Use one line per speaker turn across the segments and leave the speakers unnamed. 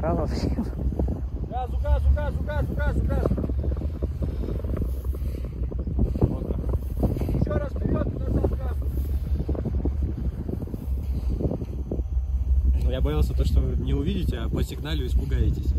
вправо, влево. Газу, газу, газу, газу, газу, газу.
Ну, я боялся то, что не увидите, а по сигналю испугаетесь.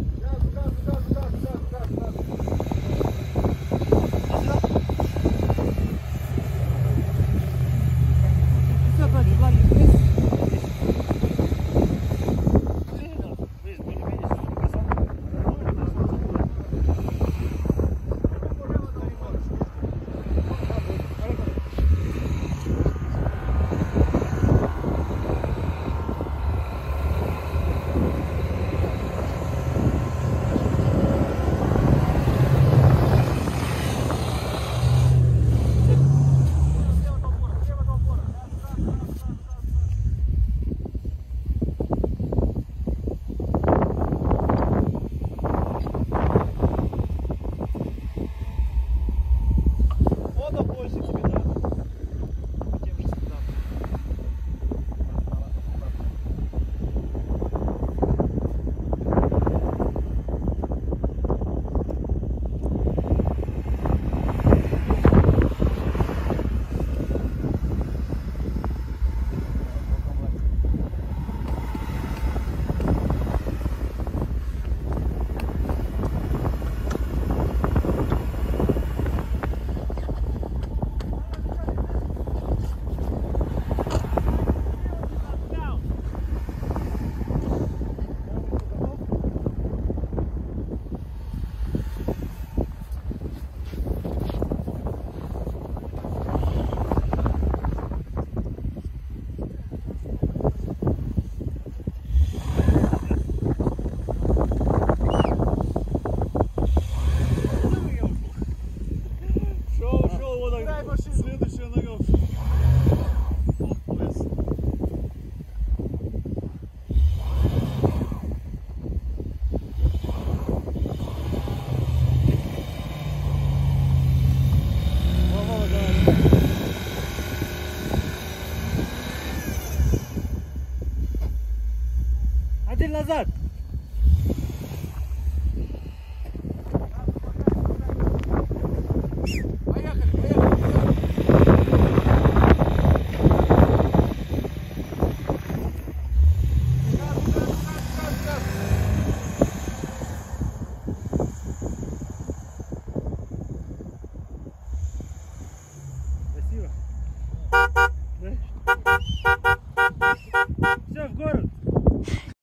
Kolay başın. Suyu dışına görsün.
Hadi Lazat.